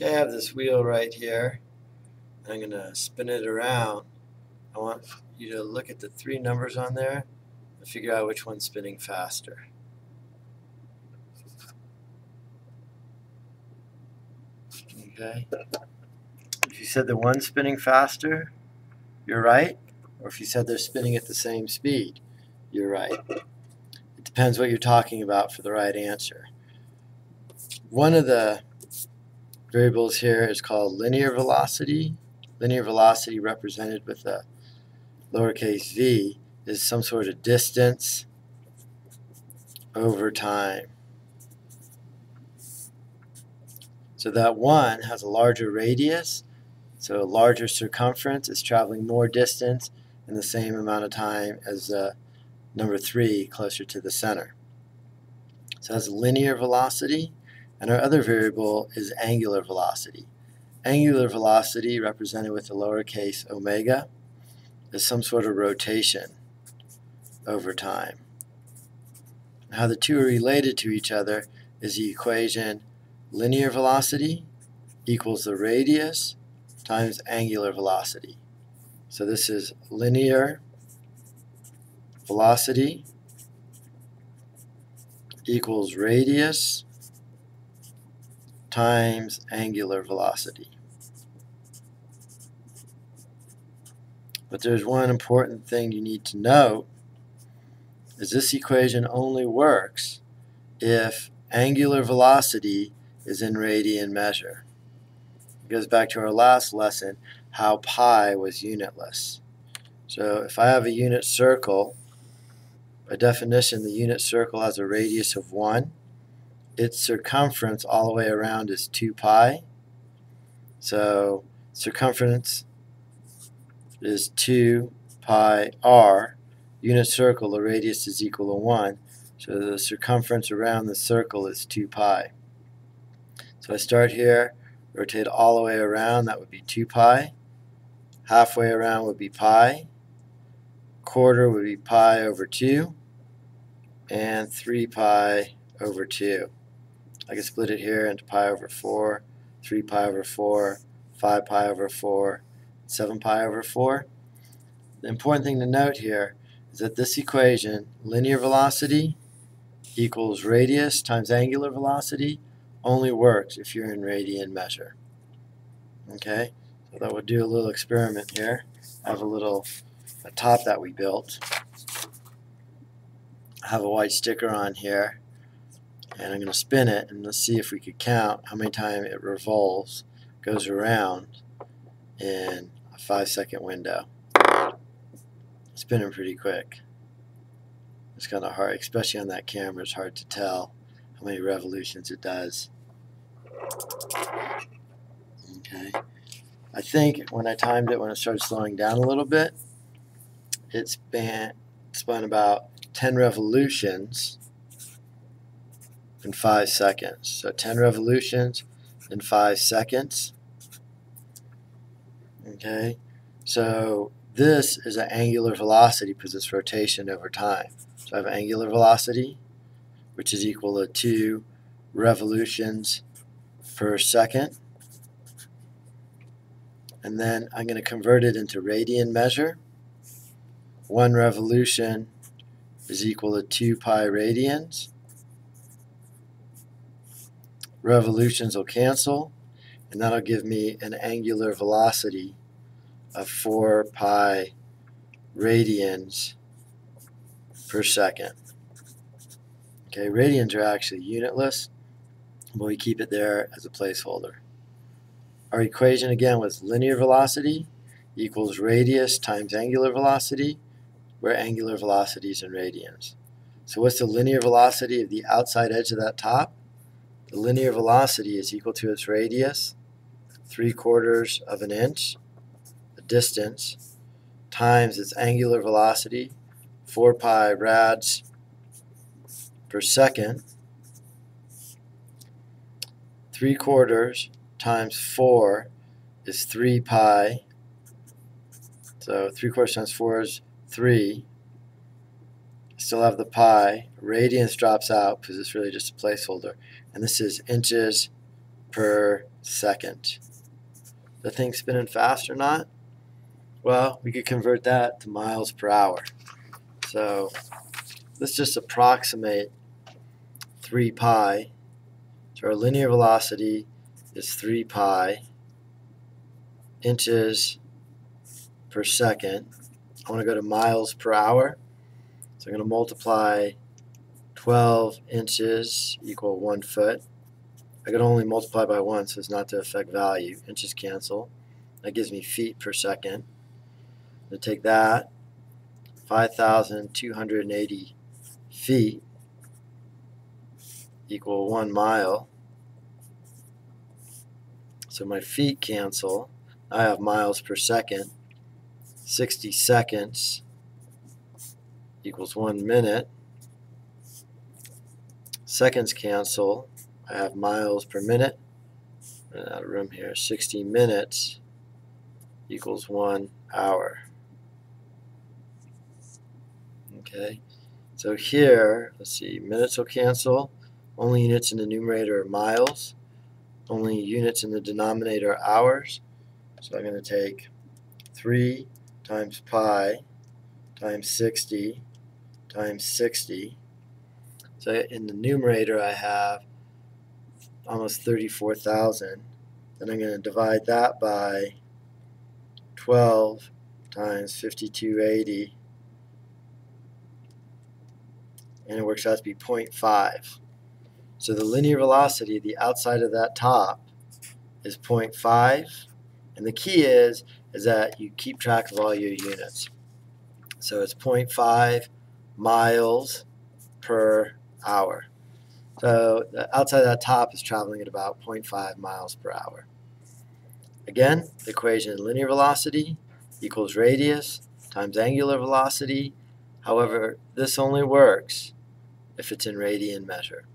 Okay, I have this wheel right here. I'm going to spin it around. I want you to look at the three numbers on there and figure out which one's spinning faster. Okay. If you said the one's spinning faster, you're right. Or if you said they're spinning at the same speed, you're right. It depends what you're talking about for the right answer. One of the variables here is called linear velocity. Linear velocity represented with a lowercase v is some sort of distance over time. So that one has a larger radius, so a larger circumference is traveling more distance in the same amount of time as the number three closer to the center. So that's linear velocity. And our other variable is angular velocity. Angular velocity, represented with the lowercase omega, is some sort of rotation over time. How the two are related to each other is the equation linear velocity equals the radius times angular velocity. So this is linear velocity equals radius times angular velocity. But there's one important thing you need to know is this equation only works if angular velocity is in radian measure. It goes back to our last lesson, how pi was unitless. So if I have a unit circle, by definition the unit circle has a radius of 1 its circumference all the way around is 2 pi. So circumference is 2 pi r. Unit circle, the radius is equal to 1. So the circumference around the circle is 2 pi. So I start here, rotate all the way around, that would be 2 pi. Halfway around would be pi. Quarter would be pi over 2. And 3 pi over 2. I can split it here into pi over 4, 3 pi over 4, 5 pi over 4, 7 pi over 4. The important thing to note here is that this equation, linear velocity equals radius times angular velocity, only works if you're in radian measure. Okay, so that would do a little experiment here. I have a little a top that we built. I have a white sticker on here and I'm going to spin it and let's see if we could count how many times it revolves, goes around in a five second window. Spinning pretty quick. It's kind of hard, especially on that camera, it's hard to tell how many revolutions it does. Okay. I think when I timed it, when it started slowing down a little bit, it spun, spun about 10 revolutions in 5 seconds. So 10 revolutions in 5 seconds. Okay, so this is an angular velocity because it's rotation over time. So I have angular velocity, which is equal to 2 revolutions per second. And then I'm going to convert it into radian measure. One revolution is equal to 2 pi radians revolutions will cancel, and that'll give me an angular velocity of 4 pi radians per second. Okay, radians are actually unitless, but we keep it there as a placeholder. Our equation again was linear velocity equals radius times angular velocity, where angular velocity is in radians. So what's the linear velocity of the outside edge of that top? The linear velocity is equal to its radius, 3 quarters of an inch, the distance, times its angular velocity, 4 pi rads per second. 3 quarters times 4 is 3 pi. So 3 quarters times 4 is 3. Still have the pi. Radians drops out because it's really just a placeholder and this is inches per second. The thing spinning fast or not? Well, we could convert that to miles per hour. So let's just approximate 3 pi. So our linear velocity is 3 pi inches per second. I want to go to miles per hour. So I'm going to multiply 12 inches equal 1 foot. I can only multiply by 1 so as not to affect value. Inches cancel. That gives me feet per second. To take that, 5,280 feet equal 1 mile. So my feet cancel. I have miles per second. 60 seconds equals 1 minute. Seconds cancel. I have miles per minute. Out of room here. 60 minutes equals 1 hour. Okay, so here, let's see, minutes will cancel. Only units in the numerator are miles. Only units in the denominator are hours. So I'm going to take 3 times pi times 60 times 60. So in the numerator I have almost 34,000. Then I'm going to divide that by 12 times 5280 and it works out to be 0.5. So the linear velocity, the outside of that top, is 0.5. And the key is, is that you keep track of all your units. So it's 0.5 miles per hour. So outside of that top is traveling at about 0.5 miles per hour. Again, the equation linear velocity equals radius times angular velocity. However, this only works if it's in radian measure.